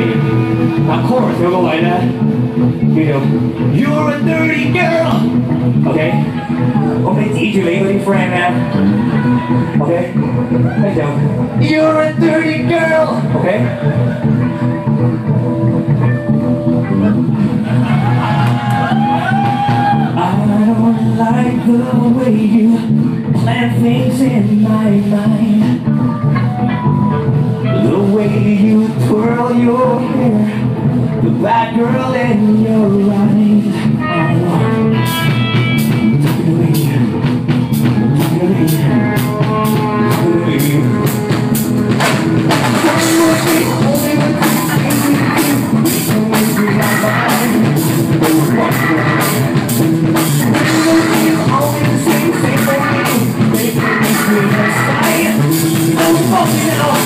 Of course, we'll go like that. You know, you're a dirty girl! Okay? Okay, eat your friend, man. Okay? Right down. You're a dirty girl! Okay? I don't like the way you plant things in my mind. You twirl your hair, the bad girl in your eyes. Oh. Talking to me, talking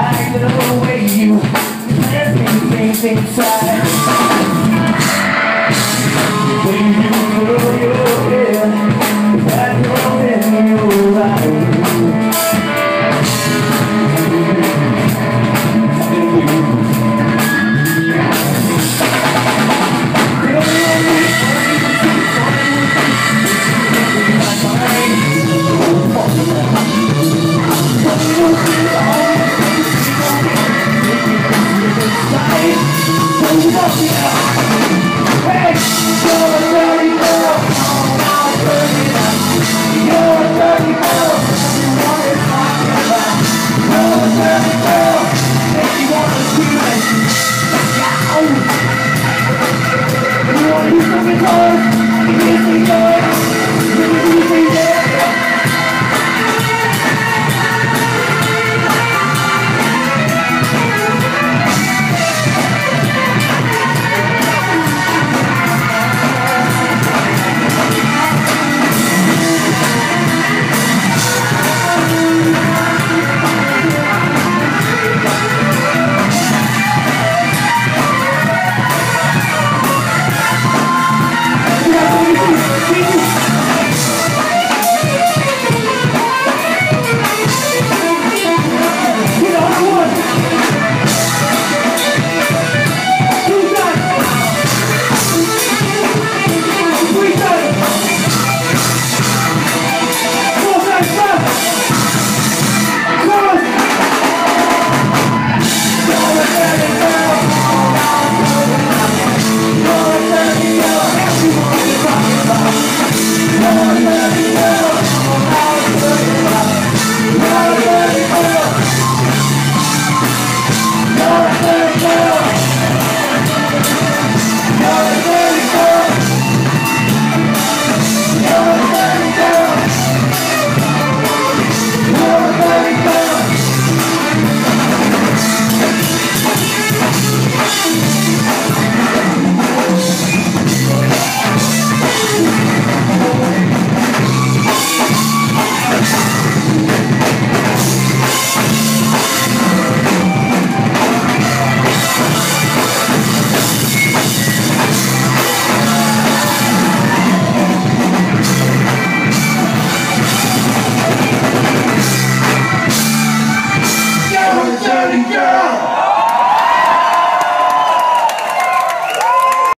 don't like the way you let me things inside. You're